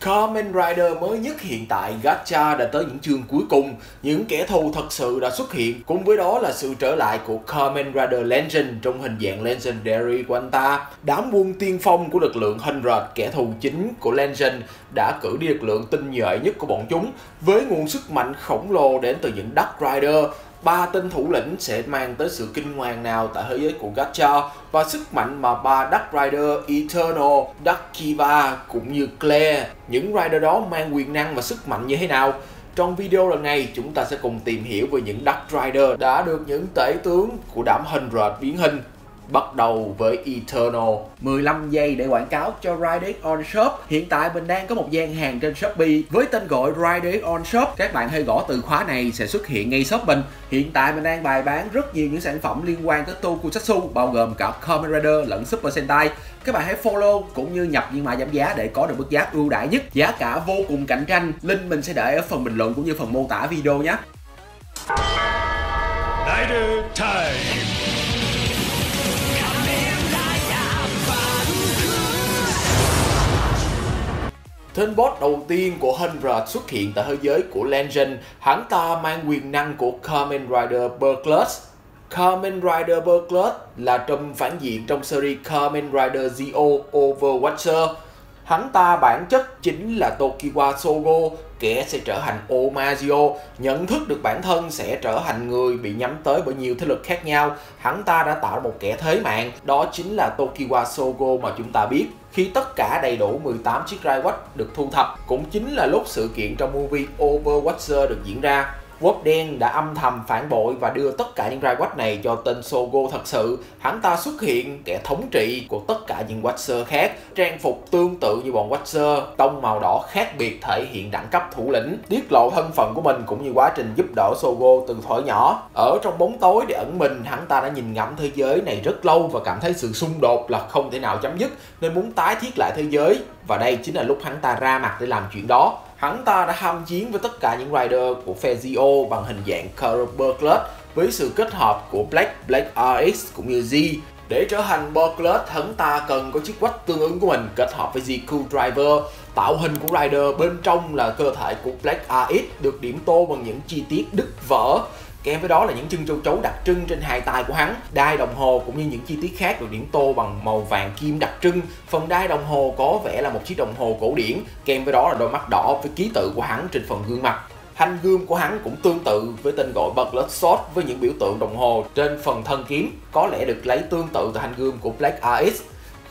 Kamen Rider mới nhất hiện tại Gacha đã tới những chương cuối cùng, những kẻ thù thật sự đã xuất hiện, cùng với đó là sự trở lại của Kamen Rider Legend trong hình dạng Legendary của anh ta. Đám quân tiên phong của lực lượng Hundred, kẻ thù chính của Legend, đã cử đi lực lượng tinh nhuệ nhất của bọn chúng với nguồn sức mạnh khổng lồ đến từ những Dark Rider ba tên thủ lĩnh sẽ mang tới sự kinh hoàng nào tại thế giới của Gacha và sức mạnh mà ba Dark Rider Eternal, Dark Kiva cũng như Claire, những Rider đó mang quyền năng và sức mạnh như thế nào. Trong video lần này, chúng ta sẽ cùng tìm hiểu về những Dark Rider đã được những tể tướng của đám rệt biến hình bắt đầu với Eternal. 15 giây để quảng cáo cho Ride On Shop. Hiện tại mình đang có một gian hàng trên Shopee với tên gọi Ride On Shop. Các bạn hay gõ từ khóa này sẽ xuất hiện ngay shop mình. Hiện tại mình đang bài bán rất nhiều những sản phẩm liên quan tới Tokusatsu bao gồm cả Kamen Rider lẫn Super Sentai. Các bạn hãy follow cũng như nhập những mã giảm giá để có được mức giá ưu đãi nhất. Giá cả vô cùng cạnh tranh. Link mình sẽ để ở phần bình luận cũng như phần mô tả video nhé. Rider Time. Tên boss đầu tiên của Hundred xuất hiện tại thế giới của Legend, hắn ta mang quyền năng của Kamen Rider Burglass. Kamen Rider Burglass là trùm phản diện trong series Kamen Rider Zio Overwatcher. Hắn ta bản chất chính là Tokiwa Sogo, kẻ sẽ trở thành Omagio, nhận thức được bản thân sẽ trở thành người bị nhắm tới bởi nhiều thế lực khác nhau. Hắn ta đã tạo một kẻ thế mạng, đó chính là Tokiwa Sogo mà chúng ta biết. Khi tất cả đầy đủ 18 chiếc Raiwatch được thu thập, cũng chính là lúc sự kiện trong movie Overwatcher được diễn ra. Quốc đen đã âm thầm phản bội và đưa tất cả những Raiwatch này cho tên Sogo thật sự. Hắn ta xuất hiện kẻ thống trị của tất cả những Watcher khác, trang phục tương tự như bọn Watcher, tông màu đỏ khác biệt thể hiện đẳng cấp thủ lĩnh, tiết lộ thân phận của mình cũng như quá trình giúp đỡ Sogo từ thuở nhỏ. Ở trong bóng tối để ẩn mình, hắn ta đã nhìn ngắm thế giới này rất lâu và cảm thấy sự xung đột là không thể nào chấm dứt nên muốn tái thiết lại thế giới và đây chính là lúc hắn ta ra mặt để làm chuyện đó hắn ta đã ham chiến với tất cả những rider của Fezio bằng hình dạng Kerber với sự kết hợp của Black, Black RX cũng như Z. Để trở thành Berklus, hắn ta cần có chiếc quách tương ứng của mình kết hợp với ZQ Driver. Tạo hình của rider bên trong là cơ thể của Black RX được điểm tô bằng những chi tiết đứt vỡ kèm với đó là những chân châu chấu đặc trưng trên hai tay của hắn. Đai đồng hồ cũng như những chi tiết khác được điểm tô bằng màu vàng kim đặc trưng. Phần đai đồng hồ có vẻ là một chiếc đồng hồ cổ điển. Kèm với đó là đôi mắt đỏ với ký tự của hắn trên phần gương mặt. Thanh gươm của hắn cũng tương tự với tên gọi Bucklet Sword với những biểu tượng đồng hồ trên phần thân kiếm. Có lẽ được lấy tương tự từ thanh gươm của Black RX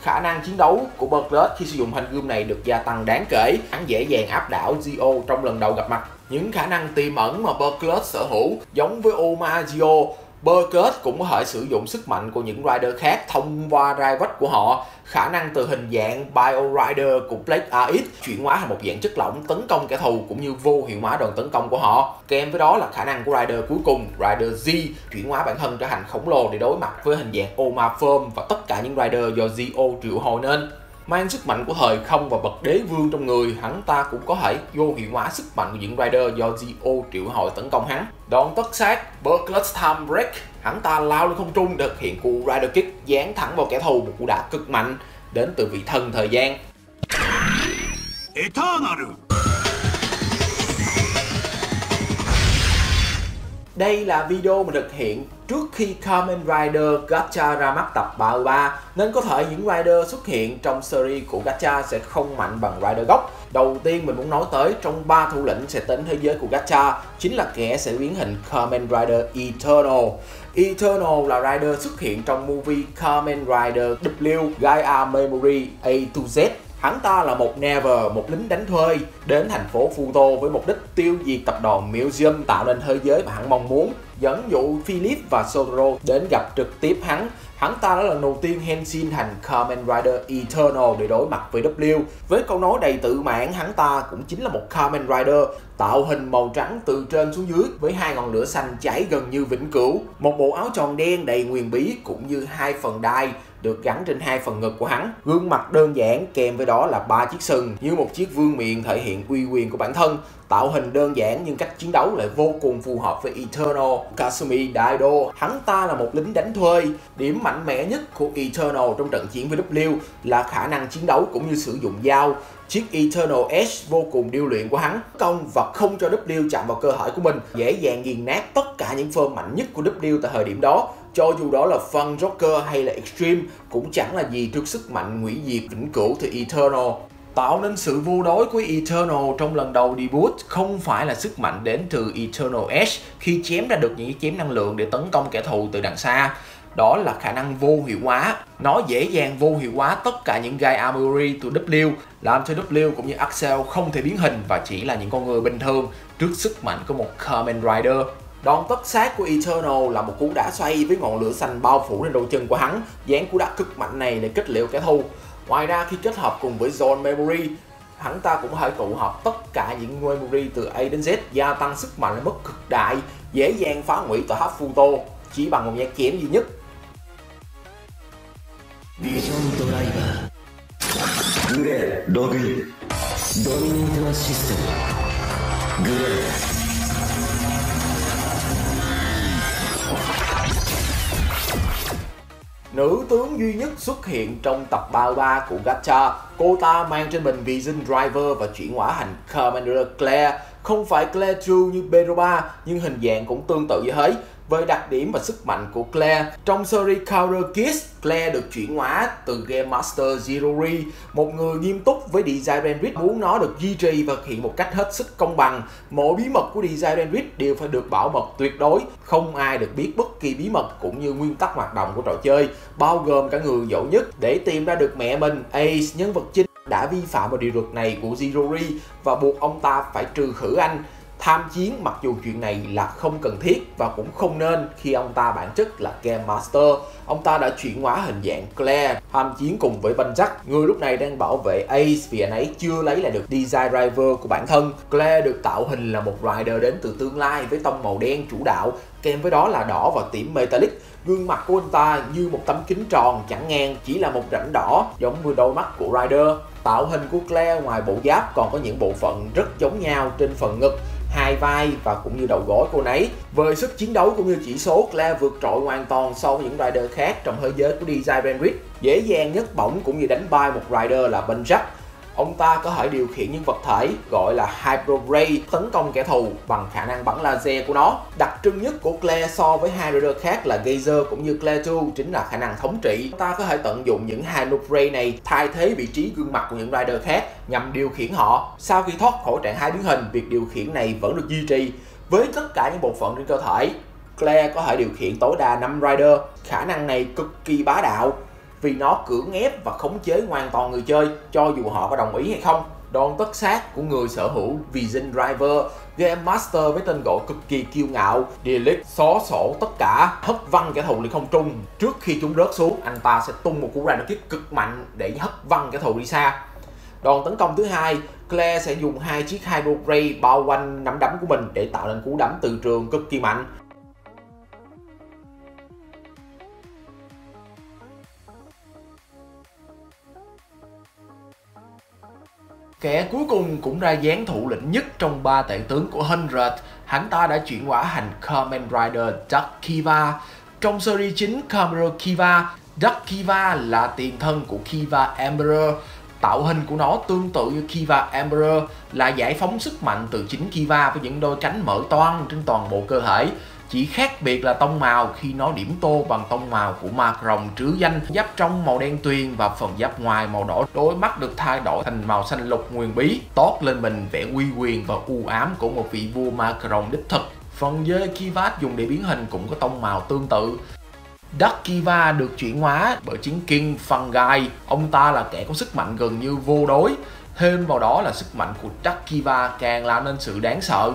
khả năng chiến đấu của Burglet khi sử dụng thanh gươm này được gia tăng đáng kể. Hắn dễ dàng áp đảo Zio trong lần đầu gặp mặt. Những khả năng tiềm ẩn mà Burglet sở hữu giống với Omagio Berkeley cũng có thể sử dụng sức mạnh của những rider khác thông qua rai vách của họ. Khả năng từ hình dạng Bio Rider của Black AX chuyển hóa thành một dạng chất lỏng tấn công kẻ thù cũng như vô hiệu hóa đòn tấn công của họ. Kèm với đó là khả năng của Rider cuối cùng, Rider Z, chuyển hóa bản thân trở thành khổng lồ để đối mặt với hình dạng Oma Firm và tất cả những Rider do Zio triệu hồi nên mang sức mạnh của thời không và bậc đế vương trong người, hắn ta cũng có thể vô hiệu hóa sức mạnh của những rider do Zio triệu hồi tấn công hắn. Đòn tất sát Burglars Time Break hắn ta lao lên không trung, thực hiện cú rider kick dán thẳng vào kẻ thù, một cú đá cực mạnh đến từ vị thần thời gian. Eternal. Đây là video mình thực hiện trước khi Kamen Rider Gacha ra mắt tập 33 nên có thể những Rider xuất hiện trong series của Gacha sẽ không mạnh bằng Rider gốc. Đầu tiên mình muốn nói tới trong ba thủ lĩnh sẽ tính thế giới của Gacha, chính là kẻ sẽ biến hình Kamen Rider Eternal. Eternal là Rider xuất hiện trong movie Kamen Rider W, Gaia Memory A to Z Hắn ta là một Never, một lính đánh thuê đến thành phố Futo với mục đích tiêu diệt tập đoàn Museum tạo nên thế giới mà hắn mong muốn dẫn dụ Philip và Sotoro đến gặp trực tiếp hắn Hắn ta đã lần đầu tiên Henshin thành Kamen Rider Eternal để đối mặt với W. Với câu nói đầy tự mãn, hắn ta cũng chính là một Kamen Rider tạo hình màu trắng từ trên xuống dưới với hai ngọn lửa xanh cháy gần như vĩnh cửu. Một bộ áo tròn đen đầy nguyền bí cũng như hai phần đai được gắn trên hai phần ngực của hắn. Gương mặt đơn giản kèm với đó là ba chiếc sừng như một chiếc vương miện thể hiện uy quyền của bản thân. Tạo hình đơn giản nhưng cách chiến đấu lại vô cùng phù hợp với Eternal Kasumi Daido. Hắn ta là một lính đánh thuê. Điểm mạnh mẽ nhất của Eternal trong trận chiến với W là khả năng chiến đấu cũng như sử dụng dao. Chiếc Eternal Edge vô cùng điêu luyện của hắn công và không cho W chạm vào cơ thể của mình, dễ dàng nghiền nát tất cả những phơ mạnh nhất của W tại thời điểm đó. Cho dù đó là Fun rocker hay là Extreme cũng chẳng là gì trước sức mạnh hủy diệt vĩnh cửu từ Eternal. Tạo nên sự vô đối của Eternal trong lần đầu debut không phải là sức mạnh đến từ Eternal Edge khi chém ra được những chém năng lượng để tấn công kẻ thù từ đằng xa. Đó là khả năng vô hiệu hóa. Nó dễ dàng vô hiệu hóa tất cả những gai armory từ W, làm cho W cũng như Axel không thể biến hình và chỉ là những con người bình thường trước sức mạnh của một Kamen Rider. Đòn tất sát của Eternal là một cú đá xoay với ngọn lửa xanh bao phủ lên đôi chân của hắn. Dán cú đá cực mạnh này để kết liễu kẻ thù. Ngoài ra khi kết hợp cùng với Zone Memory, hắn ta cũng có thể tụ hợp tất cả những memory từ A đến Z gia tăng sức mạnh lên mức cực đại, dễ dàng phá hủy tòa tháp Futo chỉ bằng một nhát chém duy nhất. Vision Driver Gray Login Dominator System Gray Nữ tướng duy nhất xuất hiện trong tập 33 của Gacha, cô ta mang trên mình Vision Driver và chuyển hóa thành Commander Claire. Không phải Claire True như Beroba, nhưng hình dạng cũng tương tự như thế với đặc điểm và sức mạnh của Claire. Trong series Counter Kiss, Claire được chuyển hóa từ Game Master Zerori, một người nghiêm túc với Design Bandwidth muốn nó được duy trì và hiện một cách hết sức công bằng. Mỗi bí mật của Design Bandwidth đều phải được bảo mật tuyệt đối, không ai được biết bất kỳ bí mật cũng như nguyên tắc hoạt động của trò chơi, bao gồm cả người giỏi nhất để tìm ra được mẹ mình, Ace, nhân vật chính đã vi phạm vào điều luật này của Zerori và buộc ông ta phải trừ khử anh tham chiến mặc dù chuyện này là không cần thiết và cũng không nên khi ông ta bản chất là Game Master. Ông ta đã chuyển hóa hình dạng Claire tham chiến cùng với Banjack, người lúc này đang bảo vệ Ace vì anh ấy chưa lấy lại được Design Driver của bản thân. Claire được tạo hình là một rider đến từ tương lai với tông màu đen chủ đạo, kèm với đó là đỏ và tím metallic. Gương mặt của anh ta như một tấm kính tròn chẳng ngang, chỉ là một rãnh đỏ giống như đôi mắt của Rider. Tạo hình của Claire ngoài bộ giáp còn có những bộ phận rất giống nhau trên phần ngực hai vai và cũng như đầu gối cô nấy. Về sức chiến đấu cũng như chỉ số, Claire vượt trội hoàn toàn so với những rider khác trong thế giới của Design Benwick. Dễ dàng nhất bổng cũng như đánh bay một rider là Benjack ông ta có thể điều khiển những vật thể gọi là Hyper Ray tấn công kẻ thù bằng khả năng bắn laser của nó. Đặc trưng nhất của Claire so với hai raider khác là Geyser cũng như Claire 2 chính là khả năng thống trị. Ông Ta có thể tận dụng những Hyper Ray này thay thế vị trí gương mặt của những rider khác nhằm điều khiển họ. Sau khi thoát khỏi trạng hai biến hình, việc điều khiển này vẫn được duy trì. Với tất cả những bộ phận trên cơ thể, Claire có thể điều khiển tối đa 5 rider. Khả năng này cực kỳ bá đạo vì nó cưỡng ép và khống chế hoàn toàn người chơi, cho dù họ có đồng ý hay không. Đòn tất sát của người sở hữu Vision Driver, Game Master với tên gọi cực kỳ kiêu ngạo Delete xó sổ tất cả, hất văng kẻ thù lên không trung. Trước khi chúng rớt xuống, anh ta sẽ tung một cú ra kick cực mạnh để hất văng kẻ thù đi xa. Đòn tấn công thứ hai, Claire sẽ dùng hai chiếc Hydro Ray bao quanh nắm đấm của mình để tạo nên cú đấm từ trường cực kỳ mạnh. Kẻ cuối cùng cũng ra dáng thủ lĩnh nhất trong ba tể tướng của Hundred, hắn ta đã chuyển hóa thành Kamen Rider Dark Kiva. Trong series chính Kamen Kiva, Dark Kiva là tiền thân của Kiva Emperor. Tạo hình của nó tương tự như Kiva Emperor là giải phóng sức mạnh từ chính Kiva với những đôi cánh mở toang trên toàn bộ cơ thể. Chỉ khác biệt là tông màu khi nó điểm tô bằng tông màu của ma rồng trứ danh, Giáp trong màu đen tuyền và phần giáp ngoài màu đỏ Đôi mắt được thay đổi thành màu xanh lục nguyên bí Tót lên mình vẻ uy quyền và u ám của một vị vua ma rồng đích thực. Phần dê Kivat dùng để biến hình cũng có tông màu tương tự. Dark Kiva được chuyển hóa bởi chiến King Fungi Ông ta là kẻ có sức mạnh gần như vô đối. Thêm vào đó là sức mạnh của Dark Kiva càng làm nên sự đáng sợ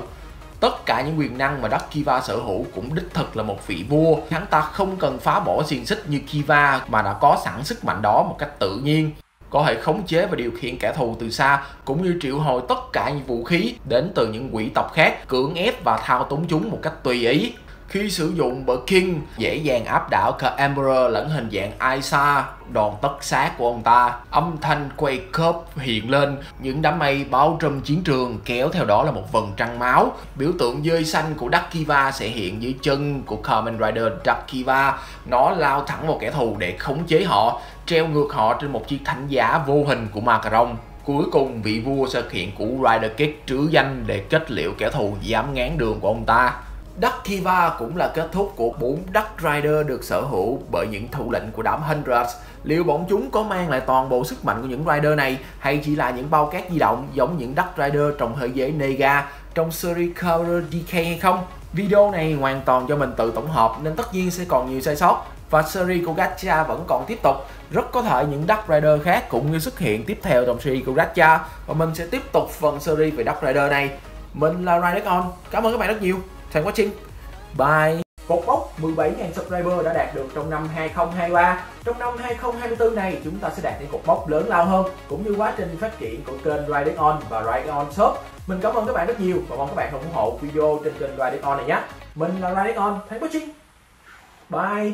tất cả những quyền năng mà đất Kiva sở hữu cũng đích thực là một vị vua. Hắn ta không cần phá bỏ xiềng xích như Kiva mà đã có sẵn sức mạnh đó một cách tự nhiên, có thể khống chế và điều khiển kẻ thù từ xa, cũng như triệu hồi tất cả những vũ khí đến từ những quỷ tộc khác, cưỡng ép và thao túng chúng một cách tùy ý khi sử dụng bởi King dễ dàng áp đảo cả Emperor lẫn hình dạng Isa đòn tất sát của ông ta. Âm thanh quay khớp hiện lên, những đám mây bao trùm chiến trường kéo theo đó là một vầng trăng máu. Biểu tượng dơi xanh của Dakiva sẽ hiện dưới chân của Kamen Rider Dakiva nó lao thẳng vào kẻ thù để khống chế họ, treo ngược họ trên một chiếc thánh giá vô hình của Macaron. Cuối cùng, vị vua sẽ hiện của Rider Kick trứ danh để kết liễu kẻ thù dám ngán đường của ông ta. Dark Kiva cũng là kết thúc của bốn Duck Rider được sở hữu bởi những thủ lĩnh của đám Hundreds. Liệu bọn chúng có mang lại toàn bộ sức mạnh của những Rider này hay chỉ là những bao cát di động giống những Duck Rider trong thế giới Nega trong series color DK hay không? Video này hoàn toàn do mình tự tổng hợp nên tất nhiên sẽ còn nhiều sai sót và series của Gacha vẫn còn tiếp tục rất có thể những Dark Rider khác cũng như xuất hiện tiếp theo trong series của Gacha và mình sẽ tiếp tục phần series về Dark Rider này mình là Rider On cảm ơn các bạn rất nhiều thanks watching. Bye. Cột mốc 17.000 subscriber đã đạt được trong năm 2023 Trong năm 2024 này chúng ta sẽ đạt những cột mốc lớn lao hơn Cũng như quá trình phát triển của kênh Riding On và Riding On Shop. Mình cảm ơn các bạn rất nhiều và mong các bạn ủng hộ video trên kênh Riding On này nhé. Mình là Riding On, thanks watching. Bye.